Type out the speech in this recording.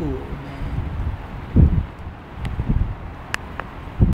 そ。